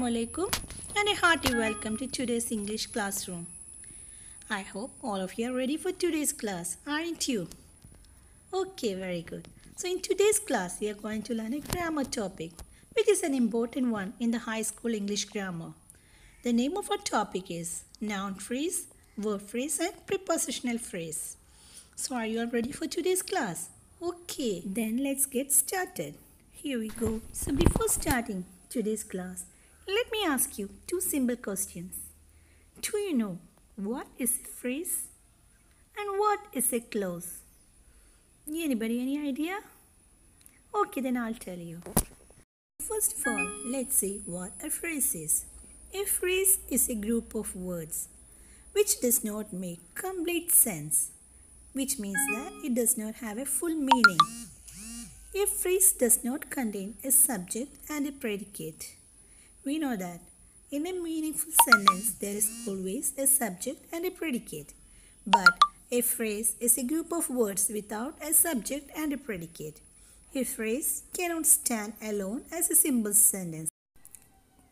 Assalamu alaikum and a hearty welcome to today's English classroom. I hope all of you are ready for today's class, aren't you? Okay, very good. So, in today's class, we are going to learn a grammar topic, which is an important one in the high school English grammar. The name of our topic is noun phrase, verb phrase, and prepositional phrase. So, are you all ready for today's class? Okay, then let's get started. Here we go. So, before starting today's class, let me ask you two simple questions. Do you know what is a phrase and what is a clause? Anybody any idea? Okay, then I'll tell you. First of all, let's see what a phrase is. A phrase is a group of words which does not make complete sense, which means that it does not have a full meaning. A phrase does not contain a subject and a predicate. We know that in a meaningful sentence there is always a subject and a predicate. But a phrase is a group of words without a subject and a predicate. A phrase cannot stand alone as a simple sentence.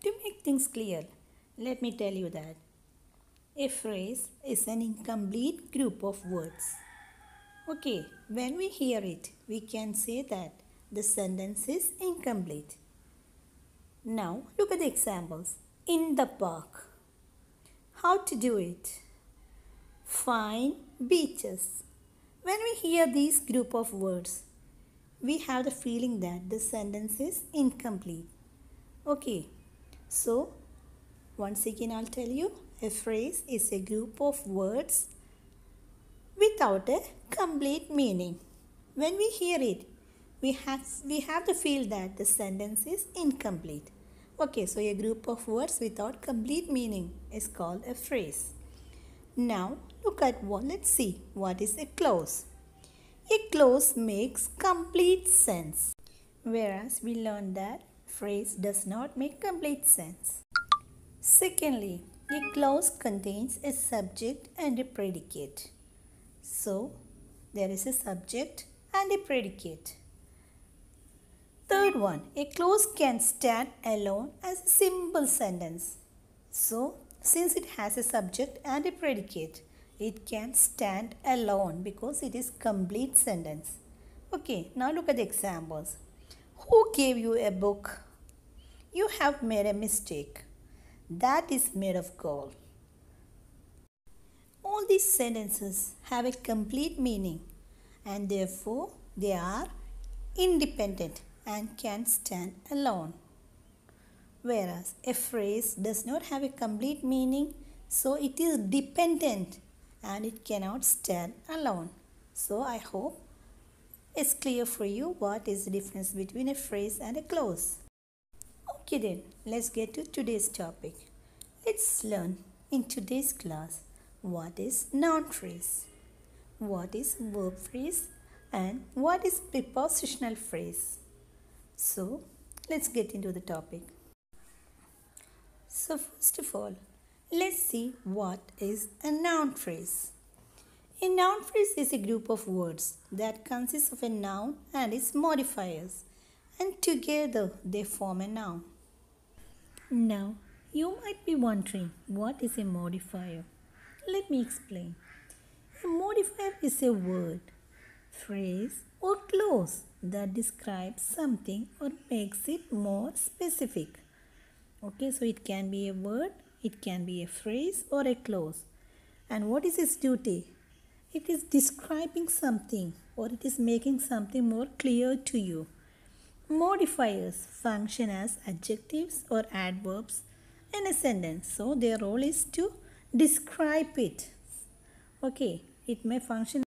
To make things clear, let me tell you that a phrase is an incomplete group of words. Okay, when we hear it, we can say that the sentence is incomplete. Now, look at the examples. In the park. How to do it? Fine beaches. When we hear these group of words, we have the feeling that the sentence is incomplete. Okay, so once again I'll tell you a phrase is a group of words without a complete meaning. When we hear it, we have, we have to feel that the sentence is incomplete. Okay, so a group of words without complete meaning is called a phrase. Now, look at what, let's see what is a clause. A clause makes complete sense, whereas we learned that phrase does not make complete sense. Secondly, a clause contains a subject and a predicate. So, there is a subject and a predicate. Third one, a clause can stand alone as a simple sentence. So, since it has a subject and a predicate, it can stand alone because it is complete sentence. Okay, now look at the examples. Who gave you a book? You have made a mistake. That is made of gold. All these sentences have a complete meaning and therefore they are independent and can stand alone. Whereas a phrase does not have a complete meaning, so it is dependent and it cannot stand alone. So I hope it's clear for you what is the difference between a phrase and a clause. Okay then, let's get to today's topic. Let's learn in today's class what is noun phrase, what is verb phrase and what is prepositional phrase. So, let's get into the topic. So, first of all, let's see what is a noun phrase. A noun phrase is a group of words that consists of a noun and its modifiers, and together they form a noun. Now, you might be wondering what is a modifier? Let me explain. A modifier is a word, phrase, or clause that describes something or makes it more specific. Okay, so it can be a word, it can be a phrase, or a clause. And what is its duty? It is describing something or it is making something more clear to you. Modifiers function as adjectives or adverbs in a sentence. So their role is to describe it. Okay, it may function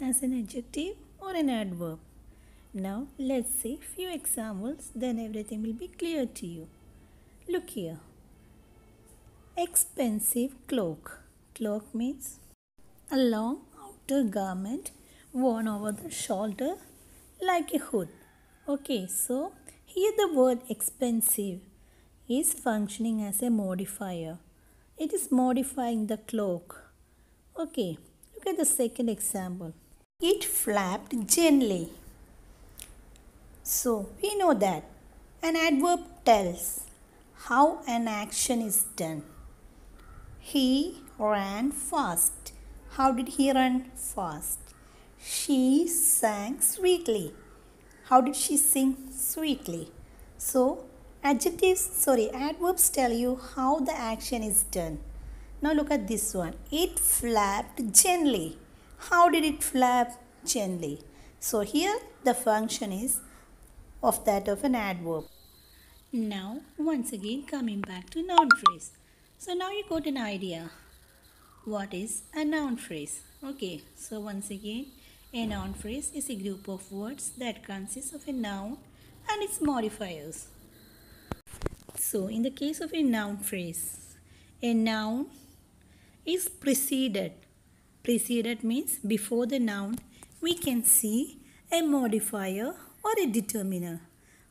as an adjective or an adverb. Now let's see few examples then everything will be clear to you. Look here. Expensive cloak. Cloak means a long outer garment worn over the shoulder like a hood. Okay, so here the word expensive is functioning as a modifier. It is modifying the cloak. Okay, look at the second example. It flapped gently. So we know that an adverb tells how an action is done. He ran fast. How did he run fast? She sang sweetly. How did she sing sweetly? So, adjectives, sorry, adverbs tell you how the action is done. Now look at this one. It flapped gently. How did it flap gently? So here the function is of that of an adverb. Now once again coming back to noun phrase. So now you got an idea what is a noun phrase. Okay, so once again a noun phrase is a group of words that consists of a noun and its modifiers. So in the case of a noun phrase, a noun is preceded. Preceded means before the noun we can see a modifier or a determiner.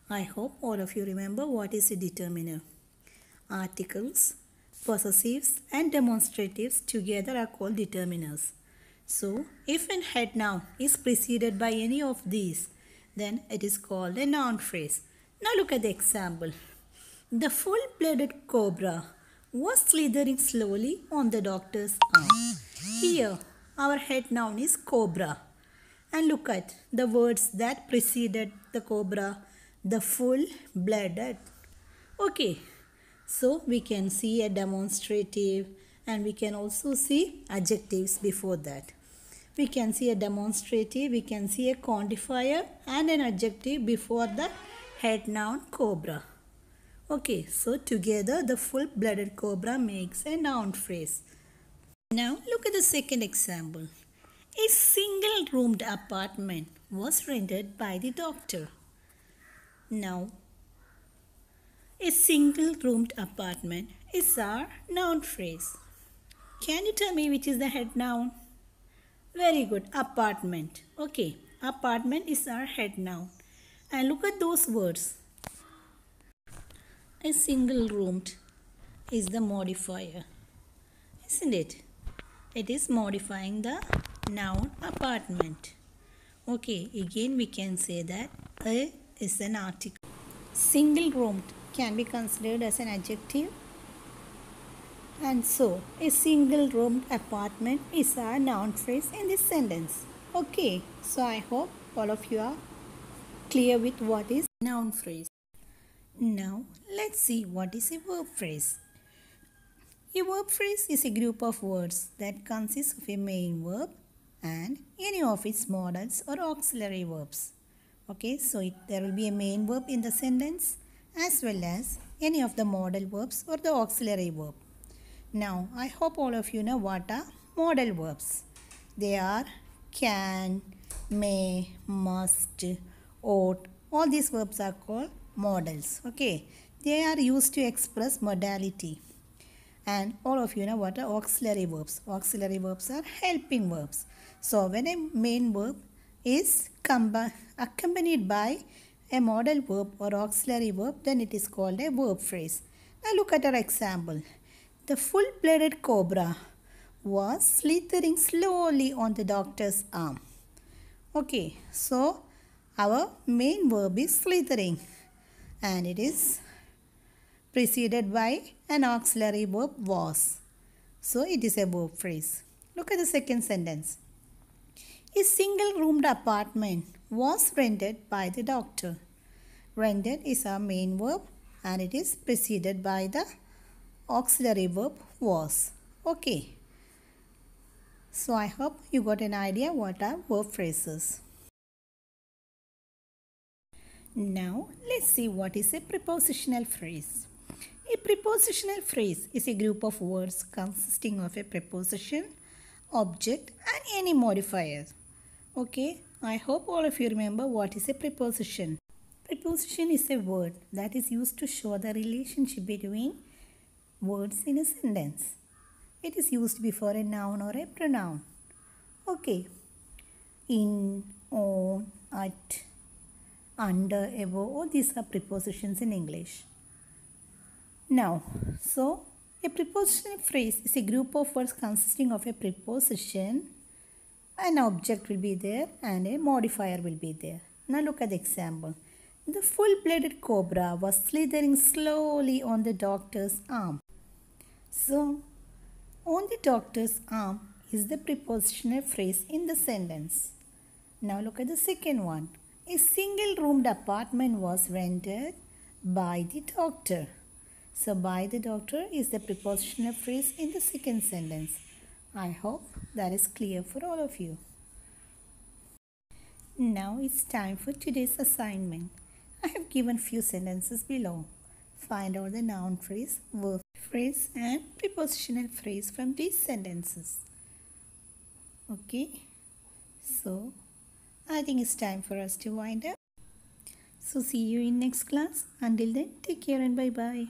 I hope all of you remember what is a determiner. Articles, possessives and demonstratives together are called determiners. So, if an head noun is preceded by any of these, then it is called a noun phrase. Now look at the example. The full-blooded cobra was slithering slowly on the doctor's arm. Here, our head noun is cobra. And look at the words that preceded the cobra, the full-blooded. Okay, so we can see a demonstrative and we can also see adjectives before that. We can see a demonstrative, we can see a quantifier and an adjective before the head noun cobra. Okay, so together the full-blooded cobra makes a noun phrase. Now look at the second example. A single-roomed apartment was rented by the doctor. Now, a single-roomed apartment is our noun phrase. Can you tell me which is the head noun? Very good, apartment. Okay, apartment is our head noun. And look at those words a single roomed is the modifier isn't it it is modifying the noun apartment. Okay again we can say that a is an article. Single roomed can be considered as an adjective. And so a single roomed apartment is a noun phrase in this sentence. Okay so i hope all of you are clear with what is noun phrase. Now let's see what is a verb phrase. A verb phrase is a group of words that consists of a main verb and any of its modals or auxiliary verbs. Okay, so it, there will be a main verb in the sentence as well as any of the modal verbs or the auxiliary verb. Now, I hope all of you know what are modal verbs. They are can, may, must, ought. All these verbs are called modals okay they are used to express modality and all of you know what are auxiliary verbs auxiliary verbs are helping verbs so when a main verb is accompanied by a modal verb or auxiliary verb then it is called a verb phrase now look at our example the full-blooded cobra was slithering slowly on the doctor's arm okay so our main verb is slithering and it is preceded by an auxiliary verb was. So it is a verb phrase. Look at the second sentence. A single roomed apartment was rented by the doctor. Rented is our main verb and it is preceded by the auxiliary verb was. Okay. So I hope you got an idea what are verb phrases. Now let's see what is a prepositional phrase. A prepositional phrase is a group of words consisting of a preposition, object and any modifier. Okay, I hope all of you remember what is a preposition. Preposition is a word that is used to show the relationship between words in a sentence. It is used before a noun or a pronoun. Okay, in, on, at, under, above, all these are prepositions in English. Now, so a prepositional phrase is a group of words consisting of a preposition, an object will be there and a modifier will be there. Now look at the example. The full blooded cobra was slithering slowly on the doctor's arm. So, on the doctor's arm is the prepositional phrase in the sentence. Now look at the second one. A single roomed apartment was rented by the doctor. So, by the doctor is the prepositional phrase in the second sentence. I hope that is clear for all of you. Now it's time for today's assignment. I have given few sentences below. Find out the noun phrase, verb phrase and prepositional phrase from these sentences. Okay. So, I think it's time for us to wind up. So, see you in next class. Until then, take care and bye-bye.